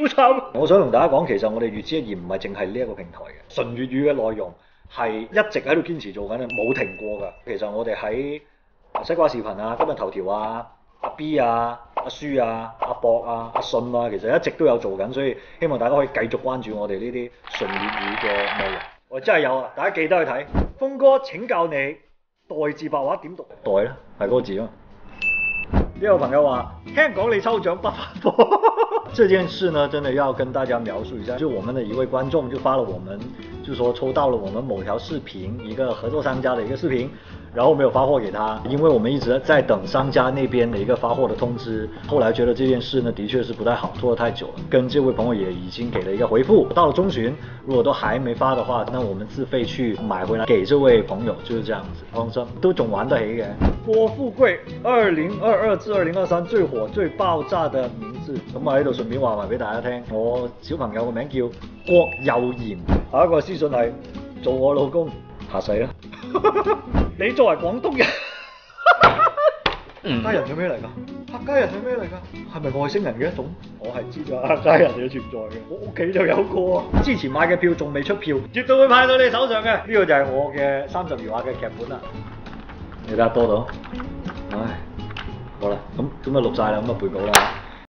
好慘。我想同大家講，其實我哋粵之一二唔係淨係呢一個平台嘅，純粵語嘅內容係一直喺度堅持做緊嘅，冇停過㗎。其實我哋喺西瓜視頻啊、今日頭條啊、阿 B 啊、阿書啊、阿博啊、阿信啊，其實一直都有做緊，所以希望大家可以繼續關注我哋呢啲純粵語嘅內容。我真係有啊，大家記得去睇。峰哥請教你代字白話點讀？代咧係嗰個字啊。呢個朋友話：聽講你抽獎不發貨，这件事呢，真的要跟大家描述一下。就我们的一位观众就发了我们，就说抽到了我们某条视频一个合作商家的一个视频，然后没有发货给他，因为我们一直在等商家那边的一个发货的通知。后来觉得这件事呢，的确是不太好，拖得太久了。跟这位朋友也已经给了一个回复。到了中旬，如果都还没发的话，那我们自费去买回来给这位朋友，就是这样子。放心，都总玩得起嘅。郭富贵，二零二二至二零二三最火最爆炸的名字，咁我喺度顺便话埋俾大家听，我小朋友个名叫郭幼賢。下一個私信係做我老公，下世啦。你作為廣東人，客家人係咩嚟㗎？客家人係咩嚟㗎？係咪外星人嘅一種？我係知道客家人嘅存在嘅，我屋企就有個啊。之前買嘅票仲未出票，絕對會派到你手上嘅。呢個就係我嘅三十餘話嘅劇本啦。你睇下多到，唉，好啦，咁咁啊錄晒啦，咁啊背稿啦。